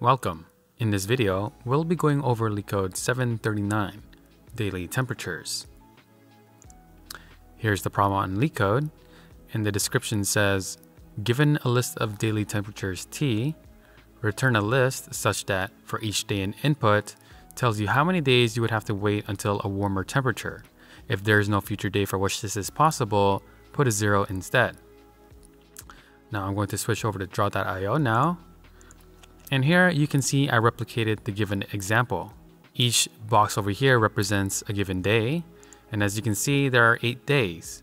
Welcome. In this video, we'll be going over LeetCode 739, Daily Temperatures. Here's the problem on LeetCode, and the description says, given a list of daily temperatures T, return a list such that for each day in input, tells you how many days you would have to wait until a warmer temperature. If there is no future day for which this is possible, put a zero instead. Now I'm going to switch over to draw.io now and here you can see I replicated the given example. Each box over here represents a given day, and as you can see, there are 8 days.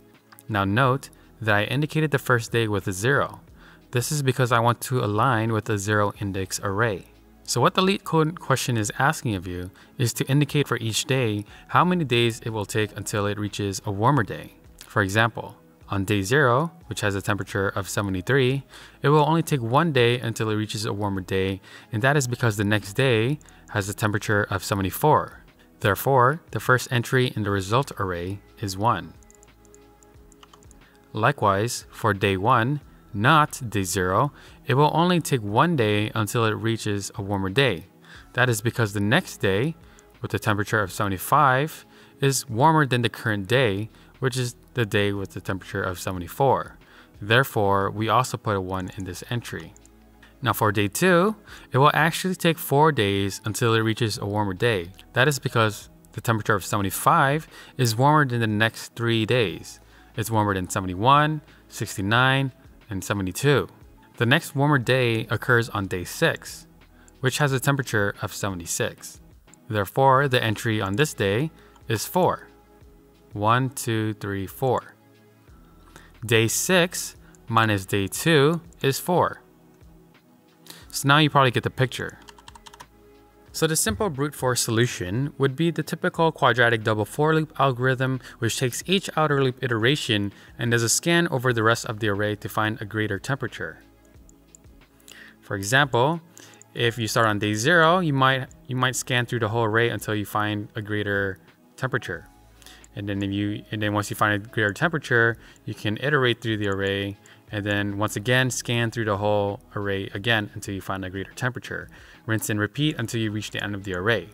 Now note that I indicated the first day with a 0. This is because I want to align with a 0 index array. So what the LeetCode question is asking of you is to indicate for each day how many days it will take until it reaches a warmer day. For example, on day 0, which has a temperature of 73, it will only take one day until it reaches a warmer day, and that is because the next day has a temperature of 74. Therefore, the first entry in the result array is 1. Likewise, for day 1, not day 0, it will only take one day until it reaches a warmer day. That is because the next day, with a temperature of 75, is warmer than the current day, which is the day with the temperature of 74. Therefore, we also put a 1 in this entry. Now for day 2, it will actually take 4 days until it reaches a warmer day. That is because the temperature of 75 is warmer than the next 3 days. It's warmer than 71, 69, and 72. The next warmer day occurs on day 6, which has a temperature of 76. Therefore, the entry on this day is 4. One, two, three, four. Day six minus day two is four. So now you probably get the picture. So the simple brute force solution would be the typical quadratic double for loop algorithm which takes each outer loop iteration and does a scan over the rest of the array to find a greater temperature. For example, if you start on day 0, you might you might scan through the whole array until you find a greater temperature. And then if you and then once you find a greater temperature, you can iterate through the array and then once again scan through the whole array again until you find a greater temperature. Rinse and repeat until you reach the end of the array.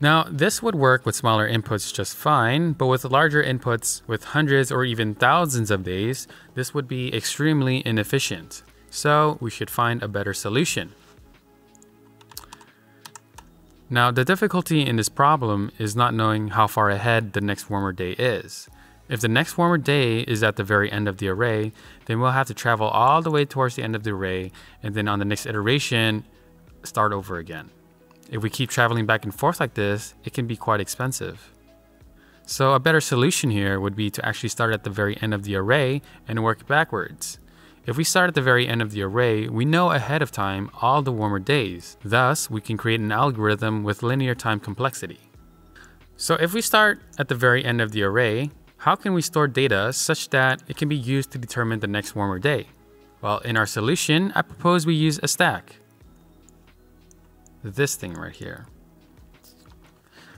Now, this would work with smaller inputs just fine, but with larger inputs with hundreds or even thousands of days, this would be extremely inefficient. So we should find a better solution. Now, the difficulty in this problem is not knowing how far ahead the next warmer day is. If the next warmer day is at the very end of the array, then we'll have to travel all the way towards the end of the array, and then on the next iteration, start over again. If we keep traveling back and forth like this, it can be quite expensive. So a better solution here would be to actually start at the very end of the array and work backwards. If we start at the very end of the array, we know ahead of time all the warmer days. Thus, we can create an algorithm with linear time complexity. So if we start at the very end of the array, how can we store data such that it can be used to determine the next warmer day? Well, in our solution, I propose we use a stack. This thing right here.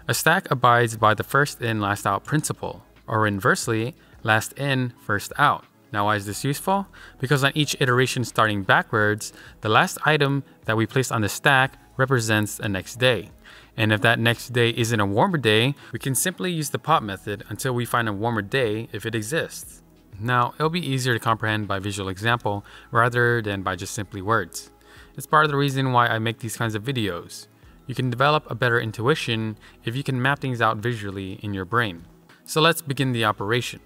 A stack abides by the first in, last out principle, or inversely, last in, first out. Now why is this useful? Because on each iteration starting backwards, the last item that we placed on the stack represents a next day. And if that next day isn't a warmer day, we can simply use the pop method until we find a warmer day if it exists. Now, it'll be easier to comprehend by visual example rather than by just simply words. It's part of the reason why I make these kinds of videos. You can develop a better intuition if you can map things out visually in your brain. So let's begin the operation.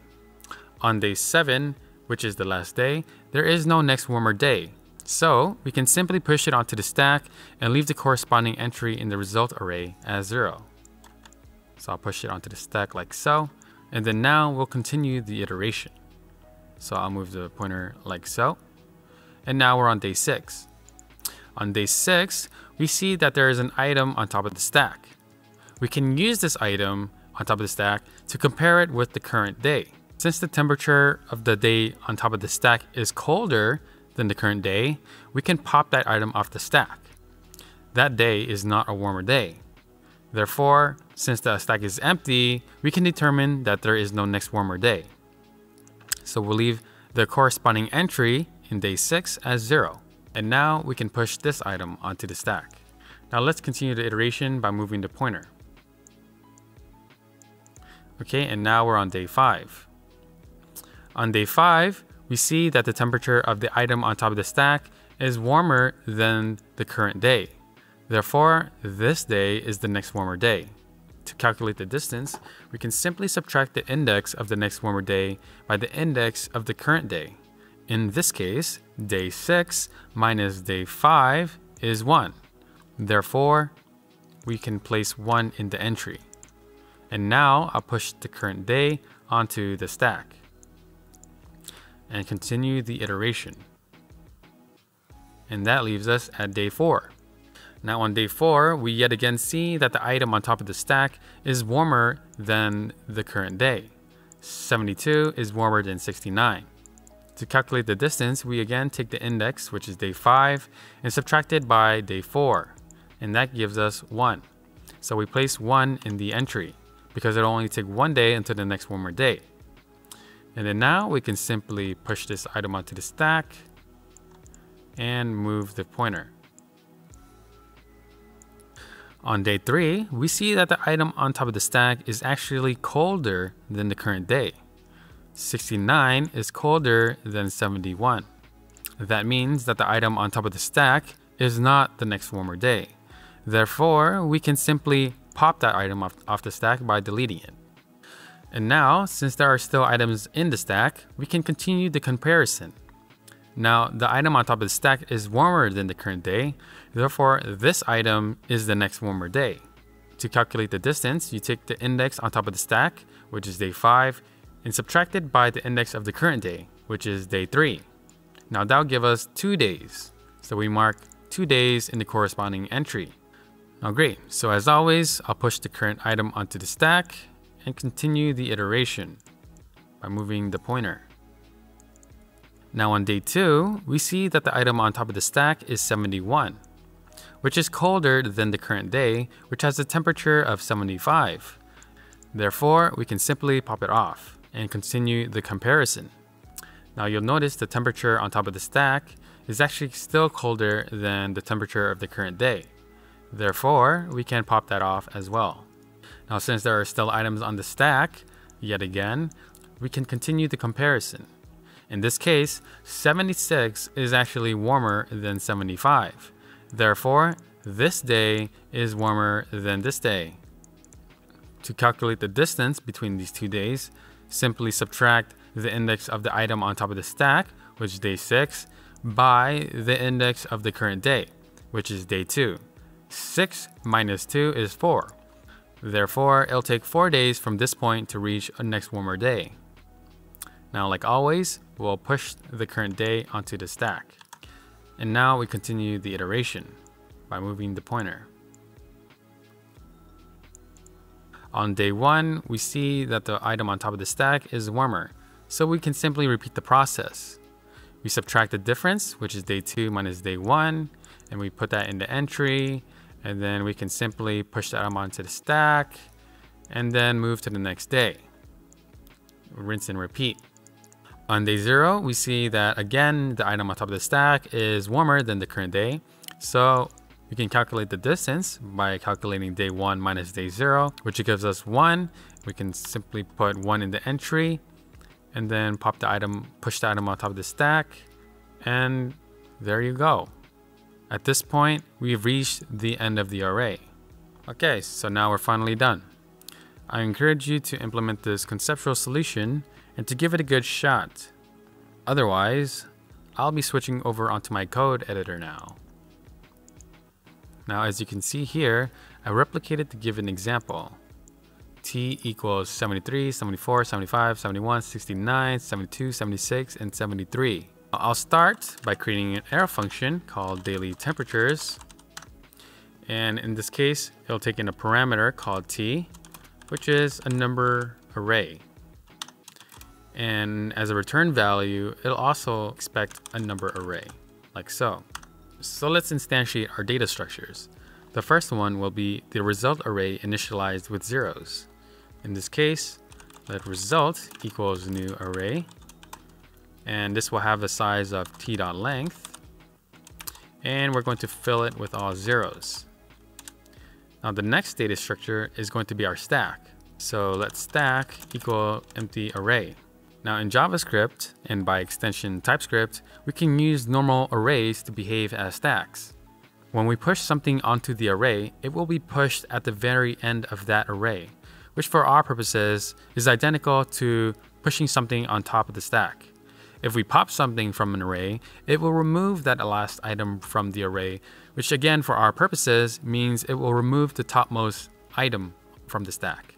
On day 7, which is the last day, there is no next warmer day. So we can simply push it onto the stack and leave the corresponding entry in the result array as zero. So I'll push it onto the stack like so. And then now we'll continue the iteration. So I'll move the pointer like so. And now we're on day six. On day six, we see that there is an item on top of the stack. We can use this item on top of the stack to compare it with the current day. Since the temperature of the day on top of the stack is colder than the current day, we can pop that item off the stack. That day is not a warmer day. Therefore, since the stack is empty, we can determine that there is no next warmer day. So we'll leave the corresponding entry in day 6 as 0. And now we can push this item onto the stack. Now let's continue the iteration by moving the pointer. Okay, and now we're on day 5. On day 5, we see that the temperature of the item on top of the stack is warmer than the current day. Therefore, this day is the next warmer day. To calculate the distance, we can simply subtract the index of the next warmer day by the index of the current day. In this case, day 6 minus day 5 is 1. Therefore, we can place 1 in the entry. And now I'll push the current day onto the stack and continue the iteration. And that leaves us at day 4. Now on day 4, we yet again see that the item on top of the stack is warmer than the current day. 72 is warmer than 69. To calculate the distance, we again take the index, which is day 5, and subtract it by day 4, and that gives us 1. So we place 1 in the entry because it'll only take one day until the next warmer day. And then now we can simply push this item onto the stack and move the pointer. On day 3, we see that the item on top of the stack is actually colder than the current day. 69 is colder than 71. That means that the item on top of the stack is not the next warmer day. Therefore, we can simply pop that item off, off the stack by deleting it. And now, since there are still items in the stack, we can continue the comparison. Now, the item on top of the stack is warmer than the current day, therefore this item is the next warmer day. To calculate the distance, you take the index on top of the stack, which is day 5, and subtract it by the index of the current day, which is day 3. Now that'll give us 2 days, so we mark 2 days in the corresponding entry. Now great, so as always, I'll push the current item onto the stack and continue the iteration by moving the pointer. Now on day 2, we see that the item on top of the stack is 71, which is colder than the current day, which has a temperature of 75. Therefore, we can simply pop it off and continue the comparison. Now you'll notice the temperature on top of the stack is actually still colder than the temperature of the current day. Therefore, we can pop that off as well. Now since there are still items on the stack, yet again, we can continue the comparison. In this case, 76 is actually warmer than 75. Therefore, this day is warmer than this day. To calculate the distance between these two days, simply subtract the index of the item on top of the stack, which is day 6, by the index of the current day, which is day 2. 6 minus 2 is 4. Therefore, it'll take 4 days from this point to reach a next warmer day. Now, like always, we'll push the current day onto the stack. And now we continue the iteration by moving the pointer. On day 1, we see that the item on top of the stack is warmer, so we can simply repeat the process. We subtract the difference, which is day 2 minus day 1, and we put that in the entry, and then we can simply push that item onto the stack and then move to the next day. Rinse and repeat. On day zero, we see that again, the item on top of the stack is warmer than the current day. So we can calculate the distance by calculating day one minus day zero, which gives us one. We can simply put one in the entry and then pop the item, push the item on top of the stack. And there you go. At this point, we've reached the end of the array. Okay, so now we're finally done. I encourage you to implement this conceptual solution and to give it a good shot. Otherwise, I'll be switching over onto my code editor now. Now, as you can see here, I replicated to give an example. T equals 73, 74, 75, 71, 69, 72, 76, and 73. I'll start by creating an arrow function called daily temperatures. And in this case, it'll take in a parameter called t, which is a number array. And as a return value, it'll also expect a number array, like so. So let's instantiate our data structures. The first one will be the result array initialized with zeros. In this case, let result equals new array and this will have a size of t dot length and we're going to fill it with all zeros. Now the next data structure is going to be our stack. So let's stack equal empty array. Now in JavaScript, and by extension TypeScript, we can use normal arrays to behave as stacks. When we push something onto the array, it will be pushed at the very end of that array, which for our purposes is identical to pushing something on top of the stack. If we pop something from an array, it will remove that last item from the array, which again for our purposes means it will remove the topmost item from the stack.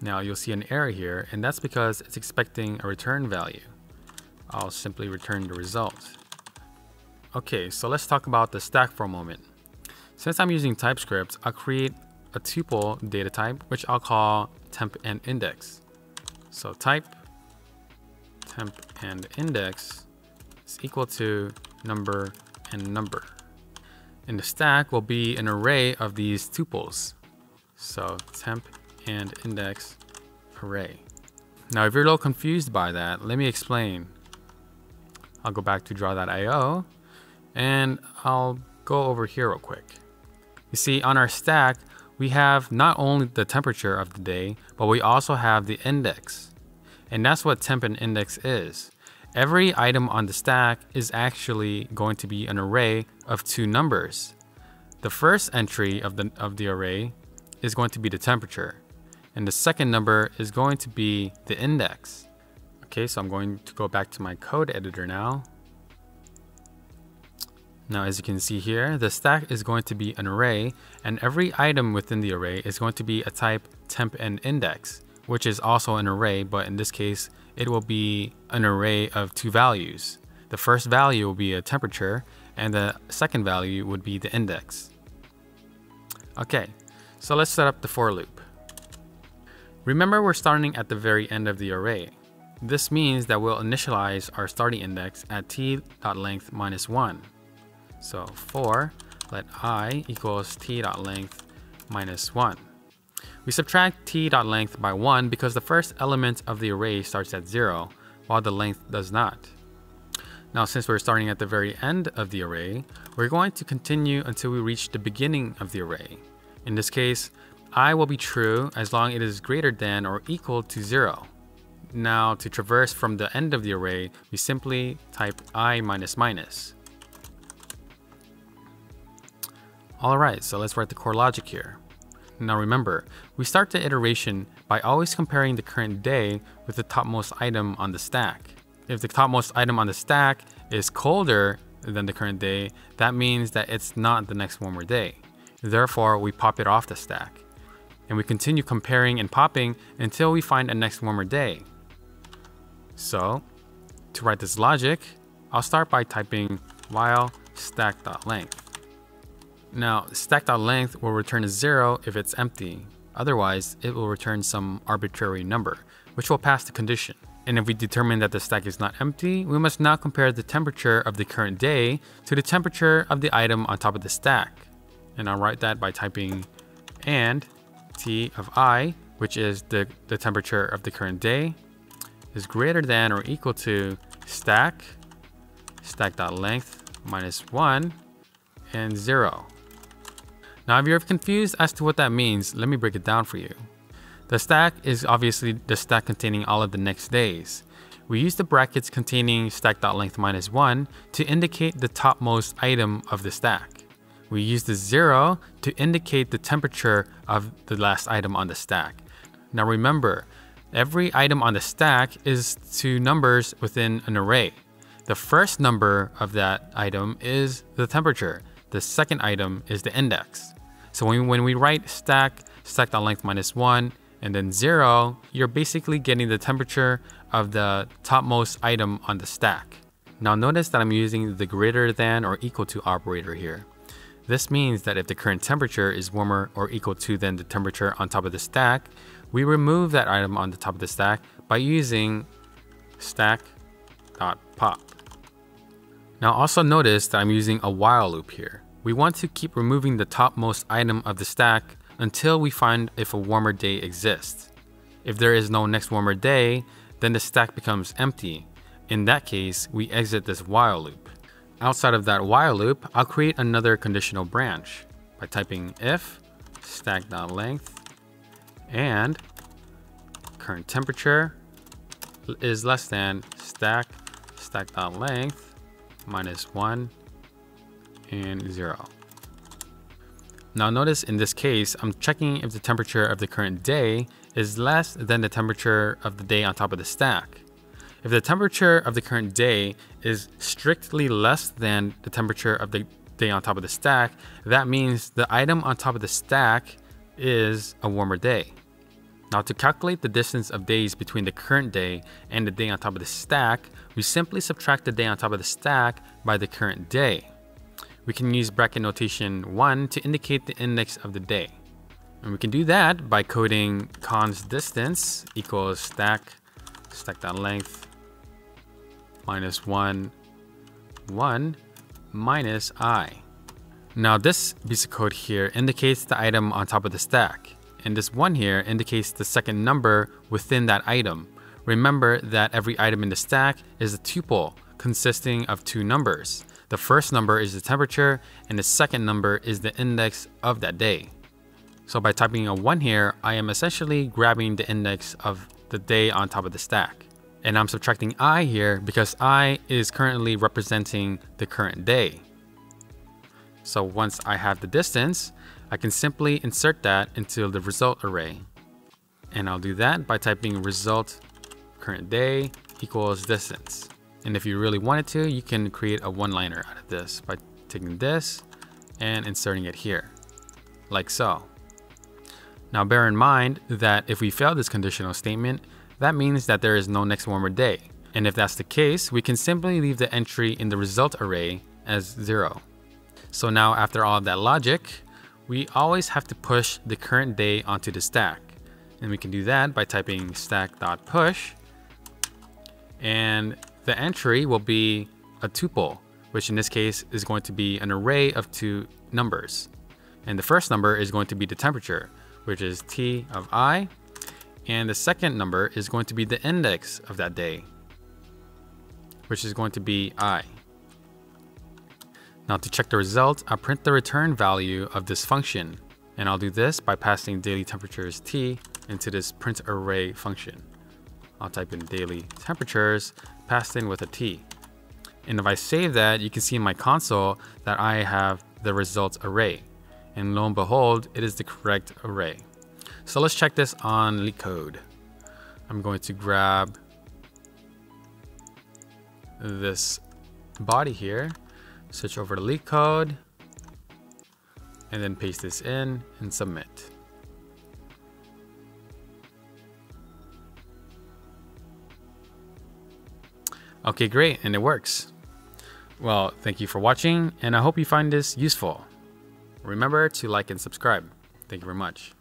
Now you'll see an error here, and that's because it's expecting a return value. I'll simply return the result. Okay, so let's talk about the stack for a moment. Since I'm using TypeScript, I'll create a tuple data type, which I'll call temp and index. So type temp and index is equal to number and number. And the stack will be an array of these tuples. So temp and index array. Now, if you're a little confused by that, let me explain. I'll go back to draw.io and I'll go over here real quick. You see, on our stack, we have not only the temperature of the day, but we also have the index. And that's what temp and index is. Every item on the stack is actually going to be an array of two numbers. The first entry of the, of the array is going to be the temperature. And the second number is going to be the index. Okay, so I'm going to go back to my code editor now. Now, as you can see here, the stack is going to be an array, and every item within the array is going to be a type temp and index, which is also an array, but in this case, it will be an array of two values. The first value will be a temperature, and the second value would be the index. Okay, so let's set up the for loop. Remember we're starting at the very end of the array. This means that we'll initialize our starting index at t.length minus 1. So for let i equals t.length minus 1. We subtract t.length by 1 because the first element of the array starts at 0, while the length does not. Now since we're starting at the very end of the array, we're going to continue until we reach the beginning of the array. In this case, i will be true as long as it is greater than or equal to 0. Now to traverse from the end of the array, we simply type i minus minus. Alright, so let's write the core logic here. Now remember, we start the iteration by always comparing the current day with the topmost item on the stack. If the topmost item on the stack is colder than the current day, that means that it's not the next warmer day. Therefore, we pop it off the stack and we continue comparing and popping until we find a next warmer day. So, to write this logic, I'll start by typing while stack.length. Now, stack.length will return a zero if it's empty. Otherwise, it will return some arbitrary number, which will pass the condition. And if we determine that the stack is not empty, we must now compare the temperature of the current day to the temperature of the item on top of the stack. And I'll write that by typing and T of I, which is the, the temperature of the current day, is greater than or equal to stack, stack.length minus 1, and 0. Now, if you're confused as to what that means, let me break it down for you. The stack is obviously the stack containing all of the next days. We use the brackets containing stack.length minus 1 to indicate the topmost item of the stack we use the zero to indicate the temperature of the last item on the stack. Now remember, every item on the stack is two numbers within an array. The first number of that item is the temperature. The second item is the index. So when, when we write stack, stack.length minus one, and then zero, you're basically getting the temperature of the topmost item on the stack. Now notice that I'm using the greater than or equal to operator here. This means that if the current temperature is warmer or equal to than the temperature on top of the stack, we remove that item on the top of the stack by using stack.pop. Now also notice that I'm using a while loop here. We want to keep removing the topmost item of the stack until we find if a warmer day exists. If there is no next warmer day, then the stack becomes empty. In that case, we exit this while loop. outside of that while loop, I'll create another conditional branch by typing if stack.length and current temperature is less than stack stack.length minus 1 and 0. Now notice in this case, I'm checking if the temperature of the current day is less than the temperature of the day on top of the stack. If the temperature of the current day is strictly less than the temperature of the day on top of the stack, that means the item on top of the stack is a warmer day. Now to calculate the distance of days between the current day and the day on top of the stack, we simply subtract the day on top of the stack by the current day. We can use bracket notation 1 to indicate the index of the day. And we can do that by coding const distance equals stack stack.length minus 1 1 minus i. Now this piece of code here indicates the item on top of the stack and this one here indicates the second number within that item. Remember that every item in the stack is a tuple consisting of two numbers. The first number is the temperature and the second number is the index of that day. So by typing a 1 here, I am essentially grabbing the index of the day on top of the stack. And I'm subtracting i here because i is currently representing the current day. So once I have the distance, I can simply insert that into the result array. And I'll do that by typing result current day equals distance. And if you really wanted to, you can create a one-liner out of this by taking this and inserting it here, like so. Now bear in mind that if we fail this conditional statement, that means that there is no next warmer day. And if that's the case, we can simply leave the entry in the result array as zero. So now after all of that logic, we always have to push the current day onto the stack. And we can do that by typing stack.push. And the entry will be a tuple, which in this case is going to be an array of two numbers. And the first number is going to be the temperature, which is T of I. And the second number is going to be the index of that day, which is going to be I. Now to check the result, I'll print the return value of this function. And I'll do this by passing daily temperatures T into this print array function. I'll type in daily temperatures passed in with a T. And if I save that, you can see in my console that I have the results array. And lo and behold, it is the correct array. So let's check this on LeetCode. I'm going to grab this body here switch over to LeetCode, and then paste this in and submit. Okay, great, and it works. Well, thank you for watching, and I hope you find this useful. Remember to like and subscribe. Thank you very much.